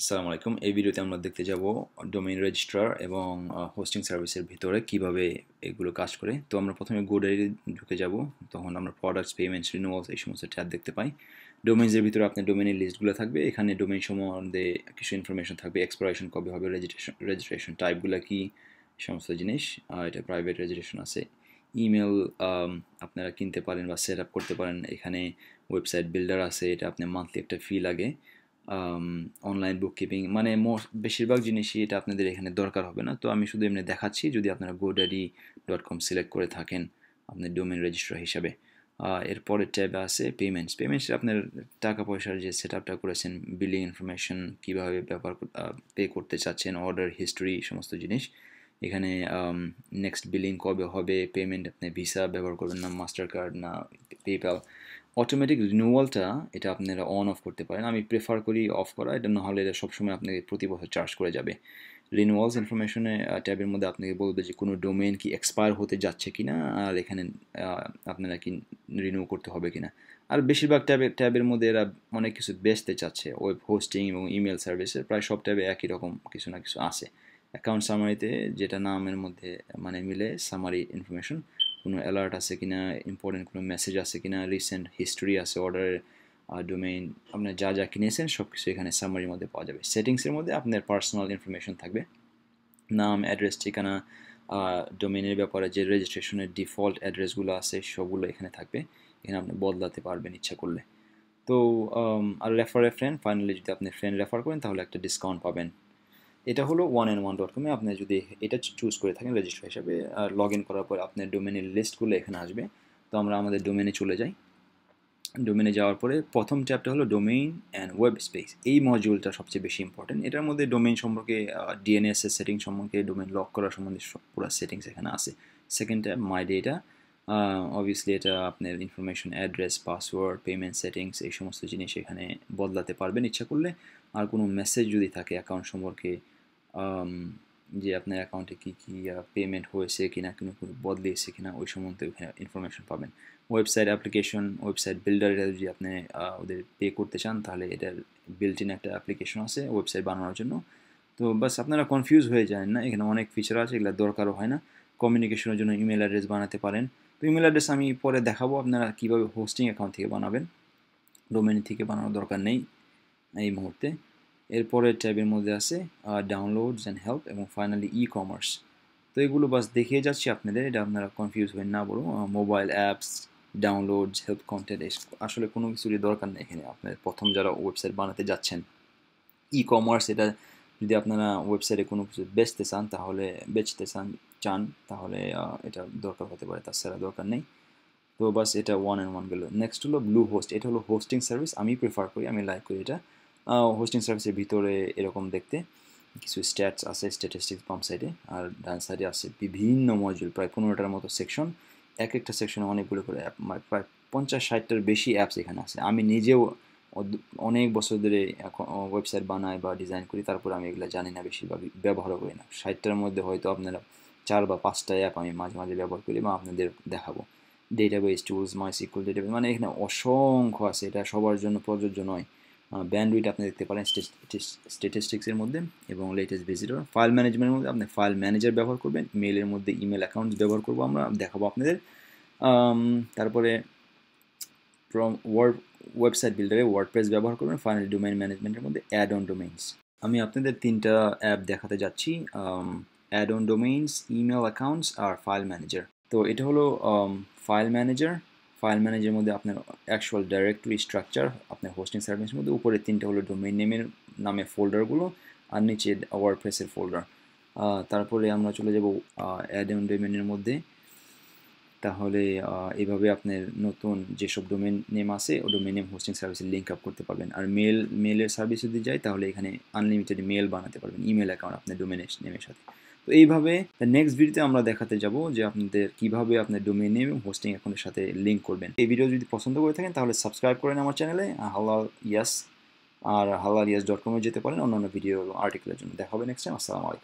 আসসালামু আলাইকুম। এই ভিডিওতে আমরা দেখতে যাব ডোমেইন রেজিস্ট্রার এবং হোস্টিং সার্ভিসের ভিতরে কীভাবে এগুলো কাজ করে। তো আমরা প্রথমে গোডারি ঢুকে যাব। তখন আমরা প্রোডাক্টস পেমেন্টস রিনিউয়ালস এই সমস্ত ট্যাব দেখতে পাই। ডোমেইনসের ভিতরে আপনার ডোমেনের লিস্টগুলো থাকবে। এখানে ডোমেইন সম্বন্ধে কিছু ইনফরমেশন থাকবে। এক্সপ্লোরেশন কবে হবে রেজিস্ট্রেশন রেজিস্ট্রেশন টাইপগুলো কি, সমস্ত জিনিস। এটা প্রাইভেট রেজিস্ট্রেশন আছে। ইমেল আপনারা কিনতে পারেন বা সেট আপ করতে পারেন। এখানে ওয়েবসাইট বিল্ডার আছে। এটা আপনার মান্থলি একটা ফি লাগে। অনলাইন বুক কিপিং মানে বেশিরভাগ জিনিসই এটা আপনাদের এখানে দরকার হবে না। তো আমি শুধু এমনি দেখাচ্ছি, যদি আপনারা গোডারি ডট কম সিলেক্ট করে থাকেন আপনার ডোমেন রেজিস্ট্রার হিসাবে। এরপরে ট্যাবে আছে পেমেন্টস পেমেন্টস আপনার টাকা পয়সার যে সেট আপটা করেছেন বিলিং ইনফরমেশন কীভাবে ব্যবহার পে করতে চাচ্ছেন অর্ডার হিস্ট্রি সমস্ত জিনিস। এখানে নেক্সট বিলিং কবে হবে পেমেন্ট আপনি ভিসা ব্যবহার করবেন না মাস্টার কার্ড না পেপ্যাল অটোমেটিক রিনিউয়ালটা এটা আপনারা অন অফ করতে পারেন। আমি প্রেফার করি অফ করা। এটা নাহলে এটা সবসময় আপনাকে প্রতি বছর চার্জ করে যাবে। রিনিউয়ালস ইনফরমেশনে ট্যাবের মধ্যে আপনাকে বলবে যে কোনো ডোমেন কি এক্সপায়ার হতে যাচ্ছে কি না আর এখানে আপনারা কি রিনিউ করতে হবে কি না আর বেশিরভাগ ট্যাবের ট্যাবের মধ্যে এরা অনেক কিছু বেচতে চাচ্ছে। ওয়েব হোস্টিং এবং ইমেল সার্ভিসের প্রায় সব ট্যাবে একই রকম কিছু না কিছু আছে। অ্যাকাউন্ট সামারিতে যেটা নামের মধ্যে মানে মিলে সামারি ইনফরমেশন কোনো অ্যালার্ট আছে কিনা ইম্পর্টেন্ট কোনো মেসেজ আছে কিনা রিসেন্ট হিস্ট্রি আছে অর্ডারের ডোমেইন আপনার যা যা কিনেছেন সব কিছু এখানে সামারির মধ্যে পাওয়া যাবে। সেটিংসের মধ্যে আপনার পার্সোনাল ইনফরমেশন থাকবে। নাম অ্যাড্রেস ঠিকানা ডোমেনের ব্যাপারে যে রেজিস্ট্রেশনের ডিফল্ট অ্যাড্রেসগুলো আছে সবগুলো এখানে থাকবে। এখানে আপনি বদলাতে পারবেন ইচ্ছা করলে। তো আর রেফারে ফ্রেন্ড ফাইনালি যদি আপনি ফ্রেন্ড রেফার করেন তাহলে একটা ডিসকাউন্ট পাবেন। এটা হলো ওয়ান অ্যান্ড ওয়ান ডট কমে আপনি যদি এটা চুজ করে থাকেন রেজিস্টার হিসাবে, আর লগ ইন করার পর আপনার ডোমেনের লিস্টগুলো এখানে আসবে। তো আমরা আমাদের ডোমেনে চলে যাই। ডোমেনে যাওয়ার পরে প্রথম ট্যাপটা হলো ডোমেইন অ্যান্ড ওয়েব স্পেস এই মডিউলটা সবচেয়ে বেশি ইম্পর্টেন্ট এটার মধ্যে ডোমেইন সম্পর্কে ডিএনএসের সেটিং সম্পর্কে ডোমেন লক করার সম্বন্ধে পুরো সেটিংস এখানে আছে। Second tap my data obviously এটা আপনার information address password payment settings এই সমস্ত জিনিস এখানে বদলাতে পারবেন ইচ্ছা করলে। আর কোনো মেসেজ যদি থাকে অ্যাকাউন্ট সম্পর্কে যে আপনার অ্যাকাউন্টে কী কী পেমেন্ট হয়েছে কি কিনা কোনো বদলিয়েছে কিনা, ওই সম্বন্ধে ইনফরমেশন পাবেন। ওয়েবসাইট অ্যাপ্লিকেশন ওয়েবসাইট বিল্ডার এটা যদি আপনি ওদের পে করতে চান, তাহলে এটার বিল্ট ইন একটা অ্যাপ্লিকেশন আছে ওয়েবসাইট বানানোর জন্য। তো বাস আপনারা কনফিউজ হয়ে যান না, এখানে অনেক ফিচার আছে, এগুলো দরকারও হয় না। কমিউনিকেশনের জন্য ইমেল অ্যাড্রেস বানাতে পারেন। তো ইমেল অ্যাড্রেস আমি পরে দেখাবো, আপনারা কীভাবে হোস্টিং অ্যাকাউন্ট থেকে বানাবেন। ডোমেনি থেকে বানানোর দরকার নেই এই মুহূর্তে। এরপরে ট্যাবের মধ্যে আছে ডাউনলোডস অ্যান্ড হেল্প এবং ফাইনালি ই কমার্স তো এগুলো বাস দেখিয়ে যাচ্ছি আপনাদের, এটা আপনারা কনফিউজ হয়ে না বলুন। Mobile apps downloads help content আসলে কোনো কিছুরই দরকার নেই এখানে। আপনার প্রথম যারা ওয়েবসাইট বানাতে যাচ্ছেন ই কমার্স এটা যদি আপনারা ওয়েবসাইটে কোনো কিছু বেচতে চান, তাহলে বেচতে চান চান, তাহলে এটা দরকার হতে পারে, তাছাড়া দরকার নেই। তো বাস এটা ওয়ান অ্যান্ড ওয়ান গেল। নেক্সট হলো ব্লু হোস্ট এটা হলো হোস্টিং সার্ভিস আমি প্রেফার করি, আমি লাইক করি এটা। হোস্টিং সার্ভিসের ভিতরে এরকম দেখতে। কিছু স্ট্যাটস আছে স্ট্যাটিস্টিক্স বাম সাইডে আর ডান সাইডে আছে বিভিন্ন মজুল প্রায় পনেরোটার মতো সেকশন এক একটা সেকশনে অনেকগুলো করে অ্যাপ মানে প্রায় পঞ্চাশ ষাটটার বেশি অ্যাপস এখানে আছে। আমি নিজেও অনেক বছর ধরে এখন ওয়েবসাইট বানাই বা ডিজাইন করি, তারপর আমি এগুলো জানি না বেশিরভাগ, ব্যবহারও করি না। ষাটটার মধ্যে হয়তো আপনারা চার বা পাঁচটা অ্যাপ আমি মাঝে মাঝে ব্যবহার করি বা আপনাদের দেখাবো। Database tools MySQL database মানে এখানে অসংখ্য আছে। এটা সবার জন্য প্রযোজ্য নয়। ব্যান্ডউইট আপনি দেখতে পারেন স্ট্যাটিস্টিক্সের মধ্যে এবং লেটেস্ট ভিজিটর ফাইল ম্যানেজমেন্টের মধ্যে আপনি ফাইল ম্যানেজার ব্যবহার করবেন মেলের মধ্যে ইমেল অ্যাকাউন্ট ব্যবহার করব আমরা, দেখাবো আপনাদের। তারপরে ওয়ার্ড ওয়েবসাইট বিল্ডারে ওয়ার্ডপ্রেস ব্যবহার করবেন ফাইনাল ডোমেইন ম্যানেজমেন্টের মধ্যে অ্যাড অন ডোমেইনস আমি আপনাদের তিনটা অ্যাপ দেখাতে যাচ্ছি। Add on domains email accounts R file manager তো এটা হলো ফাইল ম্যানেজার ফাইল ম্যানেজারের মধ্যে আপনার অ্যাকচুয়াল ডাইরেক্টরি স্ট্রাকচার আপনার হোস্টিং সার্ভিসের মধ্যে উপরে তিনটে হলো ডোমেইন নেমের নামে ফোল্ডারগুলো আর নিচে ওয়ার্ডপ্রেসের ফোল্ডার তারপরে আমরা চলে যাব অ্যাড অন ডোমেনের মধ্যে। তাহলে এভাবে আপনার নতুন যেসব ডোমেন নেম আছে, ও ডোমেন নেম হোস্টিং সার্ভিসে লিঙ্ক আপ করতে পারবেন। আর মেল মেলের সার্ভিস যদি যায়, তাহলে এখানে আনলিমিটেড মেল বানাতে পারবেন ইমেল অ্যাকাউন্ট আপনার ডোমেনের নেমের সাথে। তো এইভাবে নেক্সট ভিডিওতে আমরা দেখাতে যাব যে আপনাদের কীভাবে আপনার ডোমেন নেম এবং হোস্টিং অ্যাকাউন্টের সাথে লিঙ্ক করবেন। এই ভিডিও যদি পছন্দ করে থাকেন, তাহলে সাবস্ক্রাইব করেন আমার চ্যানেলে হালাল ইয়াস, আর হালাল ইয়াস ডট কমে যেতে পারেন। অন্যান্য ভিডিও আর্টিকেলের জন্য। দেখা হবে নেক্সট টাইম আসসালামু আলাইকুম।